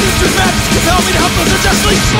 Why does your compel me to help those unjustly